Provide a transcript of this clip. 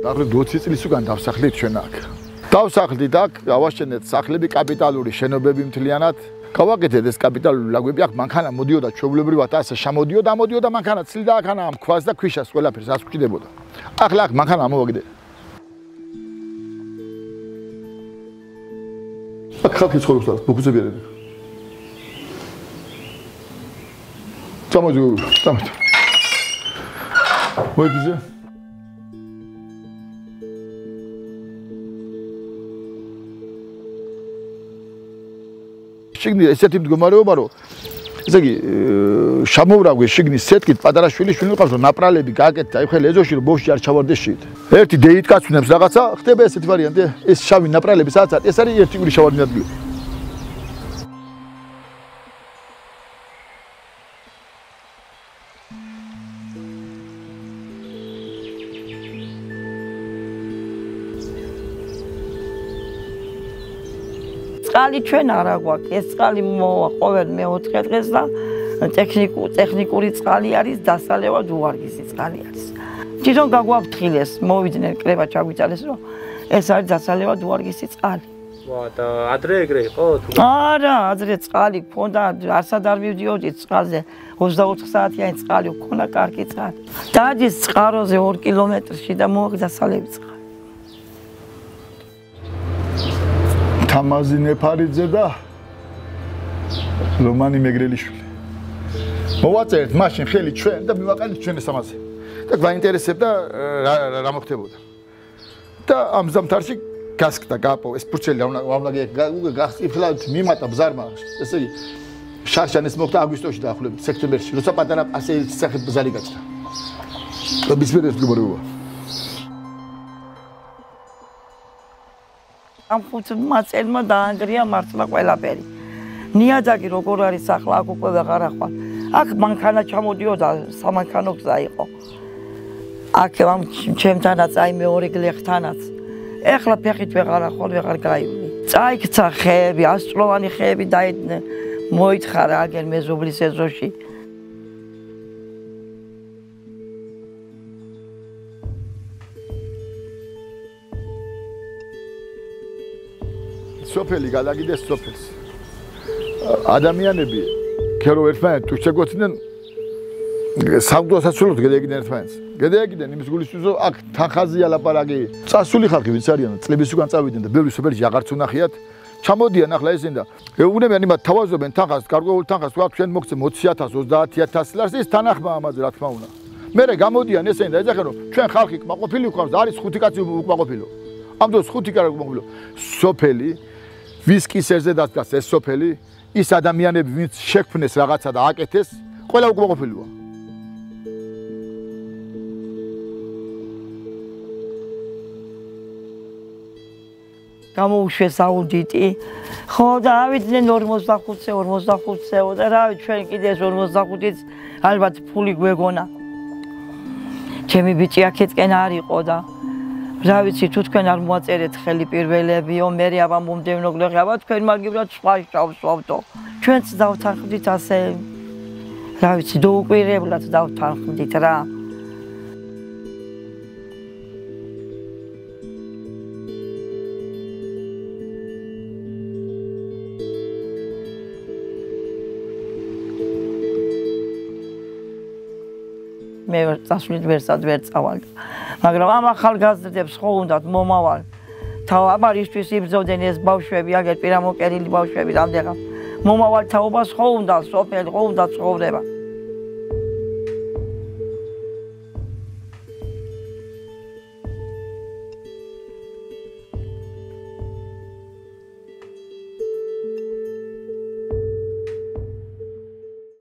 დაახლოებით 20 წლის უკან დავსახლით ჩვენ აქ. დავსახლით აქ, ავაშენეთ სახლები, კაპიტალური შენობები მთლიანად. გავაკეთეთ ეს კაპიტალური ლაგვები აქ მანქანა მოდიოდა ჩვეულებრივად ასე შემოდიოდა, ამოდიოდა მანქანა ცლიდა აქანა ამ ქვას და ქვიშას ყველაფერს ასკვიდებოდა. ახლა აქ მანქანა ამოვაგდე. აქ ხალხი ცხოვრობს და მოგვიწევიან. წამოდი, წამოდი. მოიძე. შიგნი ესეთი მდგომარეობა რომ ესე იგი შამოვრაგვე შიგნის სეტკით პატარა შვილი შვილი ყავს რომ ნაპრალები გააკეთე აი ხელ ეზოში რომ ბოში არ ჩავარდეს შით ერთი დეით კაცუნებს რაღაცა ხდება ესეთი ვარიანტი ეს შავი ნაპრალები სადაც არის ეს არის ერთი გული შავარდი ადგილი წყალი ჩვენ არა გვაქვს. ეს წყალი მოვა ყოველ მეოთხე დღეს და ტექნიკურ ტექნიკური წყალი არის, დასალევად უარგისი წყალი არის. თვითონ გაგვაფრთხილეს, მოვიდნენ კრება ჩაგვიწალეს, რომ ეს არის დასალევად უარგისი წყალი. და ადრე ეგრე იყო თუ არა, ადრე წყალი ქონდა, არსად არ მივდიოდი წყალზე. 24 საათიანი წყალი ქონდა, კარგი წყალი. დადის წყაროზე 2 კილომეტრში და მოაქვს დასალევი წყალი. თამაზი ნეფარიძე და რომანი მეგრელიშვილი. მოვაწერეთ მაშინ ხელი ჩვენ და მივაყენეთ ჩვენ ეს ამაზე. და გვაინტერესებდა რა რა მოხდებოდა. და ამ ზამთარში გასკდა გაპო ეს ფურჩელი ამლაგე უკვე გახიფლავთ მიმატა ბზარმა ესე იგი შარშანის მოხდა აგვისტოში დაახლოებით სექტემბერში როცა პატარა ასე სახეთ ბზარი გაჩნდა. და ბისმერეს გმოროა. ამ ხუთ მაწელმა დაანგრია მართლა ყველაფერი. ნიადაგი როგორ არის ახლა აქ უკვე ვეღარ ახვალ. აქ მანქანა ჩამოდიოდა სამანქანო გზა იყო. აქ ამ ჩემთანაც აი მეორე გლეხთანაც. ეხლა ფეხით ვეღარ ახვალ, ვეღარ გაივლი. წაიქცა ხეები, ასწლოვანი ხეები დაიდნენ. მოითხარა აგერ მეზობლის ეზოში. სოფელი გადაგიდეს სოფელს. ადამიანები ქერო ერთმანეთ თუ შეგოცინენ სამგლოსაცულოდ გადაიგდნენ ერთმანეთს. გადაიგდნენ იმის გულისთვის რომ აქ თანხაზია ლაპარაკი. წასული ხალხი ვინც არიან წლების უკან წავიდნენ და ბევრი სოფელში აღარც უნახიათ. ჩამოდიან ახლა ესენ და ეუბნებიან იმათ თავაზობენ თანხას, გარკვეულ თანხას, თქვა ჩვენ მოგცე 20000, 30000 ლარს ის თანახმა ამაზე რა თქმა უნდა. მერე გამოდიან ესენ და ეძახენ რომ ჩვენ ხალხი კმაყოფილი ვყავს და არის ხუთი კაცი უკმაყოფილო. ამ დროს ხუთი კაცი უკმაყოფილო. სოფელი ვის კისერზე დადგას ეს სოფელი, ის ადამიანები, ვინც შექმნეს რაღაცა და აკეთეს, ყველა უკმაყოფილოა. გამოუშვეს აუდიტი. ხო და ავიდნენ 45-ზე, 45-ზე და რა ვიცი ჩვენ კიდე ეს 45-იც ალბათ ფული გვეგონა. ჩემი ბიჭი აქეთკენ არ იყო და რა ვიცი თუ თქვენ არ მოაწერეთ ხელი პირველებიო მე აბა მომდევნო გლეხება თქვენ მაგივრად სხვა შავსავდო ჩვენც დავთანხმდით ასე. რა ვიცი დაუკვირებლად დავთანხმდით რა მე წასვლით ვერსად ვერ წავალ. მაგრამ ამ ახალგაზრდებს ხო უნდათ მომავალ. თავაბარისთვის იბრძოდნენ ეს ბავშვები, აგერ პირამოკერილი ბავშვები რამდენად. მომავალ თაობას ხო უნდა სოფელი, ხო უნდა ცხოვრება.